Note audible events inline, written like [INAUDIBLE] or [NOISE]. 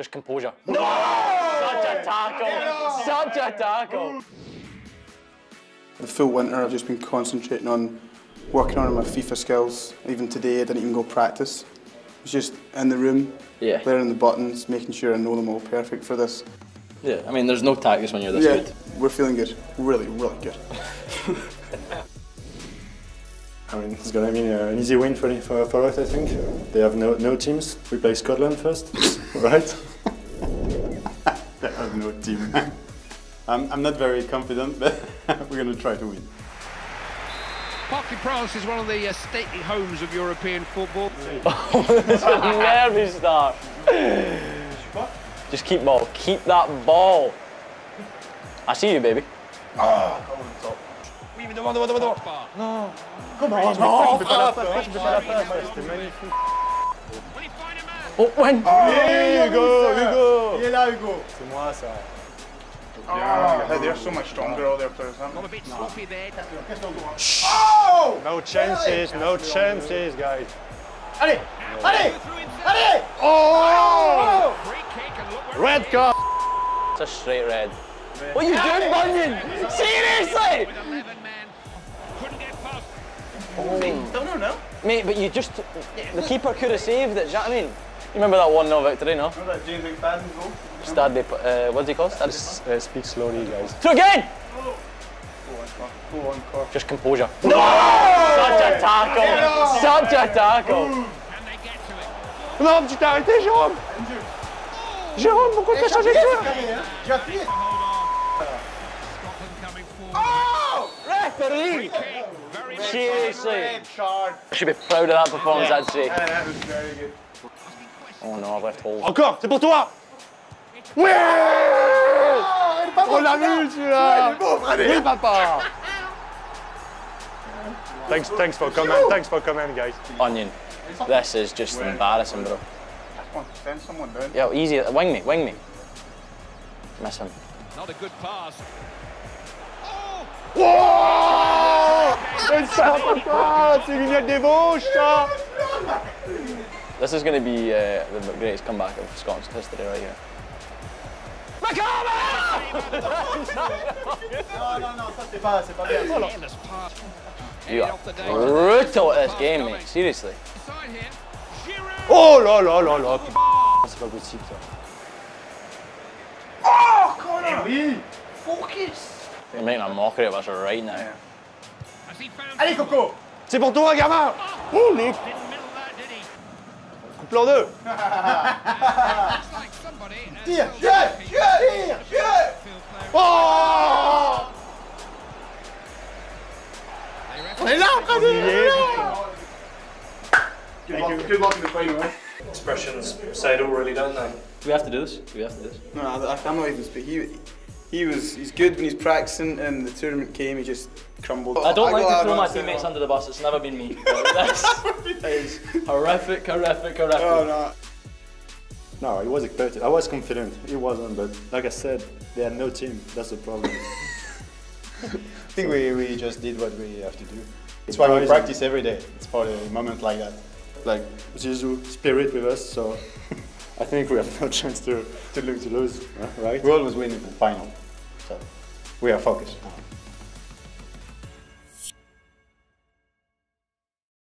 Just composure. No! Such a tackle! Such a tackle! The full winter I've just been concentrating on working on my FIFA skills. Even today I didn't even go practice. I was just in the room, Yeah. learning the buttons, making sure I know them all perfect for this. Yeah, I mean, there's no tactics when you're this yeah, good. we're feeling good. Really, really good. [LAUGHS] I mean, it's gonna be uh, an easy win for, for, for us, I think. They have no, no teams. We play Scotland first, [LAUGHS] right? [LAUGHS] They have no team. I'm, I'm not very confident, but [LAUGHS] we're going to try to win. Parc des Princes is one of the uh, stately homes of European football. It's a nervy start. Just keep ball. Keep that ball. I see you, baby. Oh, when? Ugo, Ugo Il est là, Ugo C'est moi, ça. Yeah, they're so much stronger, all their players, aren't Got a bit sloppy there. No chances, no chances, guys. Allez Allez Allez Oh! Free kick and look where Red card! It's a straight red. What are you doing, Bunyan? Seriously? with 11 men. Couldn't get past. Oh. No, no, no. Mate, but you just. The keeper could have saved it, do you know what I mean? You remember that 1 0 victory, no? Remember that James McFadden goal? Stade de. Uh, what's he called? Stade. Uh, speak slowly, guys. So again! Go on, Cork. Just composure. No! Such a tackle! Such a tackle! Can they get to it? Non, tu t'es arrêté, Jérôme Jérôme, pourquoi t'as changé de joueur J'ai appuyé Scotland coming forward. Referee! Seriously! I should be proud of that performance, I'd say. Yeah, that was very good. Oh no, I've left holes. Encore, c'est pour toi Oui On l'a vu, celui-là Oui, papa Thanks, thanks for coming, thanks for coming, guys. Onion. This is just embarrassing, bro. On, send someone down. Yo, easy. Wing me, wing me. Miss him. Not a good pass. Oh Mais ça, papa C'est Lunettes des Vosges, ça This is going to be uh, the greatest comeback of Scotland's history right here. Non, non, non, ça c'est pas, c'est pas bien. Careless pass. You are off the day. brutal at this game, mate. Seriously. Side here. Giroud. Oh là là là là putain, C'est pas possible, ça. Oui Focus You're making a mockery of us right now. Has Allez, Coco C'est pour toi, gamin Oh, Coupe en deux Looks like somebody. Tire Tire. Tire Tire Oh They reckon On est là, Freddy Il y Good luck, good luck in the final, eh? expressions say it all, really, don't they? Do we have to do this? Do we have to do this? No, I, I'm not even speaking. He, he was, he's good when he's practicing, and the tournament came, he just crumbled. I don't like to out throw my once in a teammates under the bus. It's never been me. [LAUGHS] This is horrific, horrific, horrific. Oh no. No, he was expected. I was confident. He wasn't, but like I said, they had no team. That's the problem. [LAUGHS] I think we, we just did what we have to do. It's why we practice every day. It's for a moment like that. like Zizou spirit with us, so [LAUGHS] I think we have no [LAUGHS] chance to to lose, to lose, right? We always win in the final. So we are focused. Uh-huh.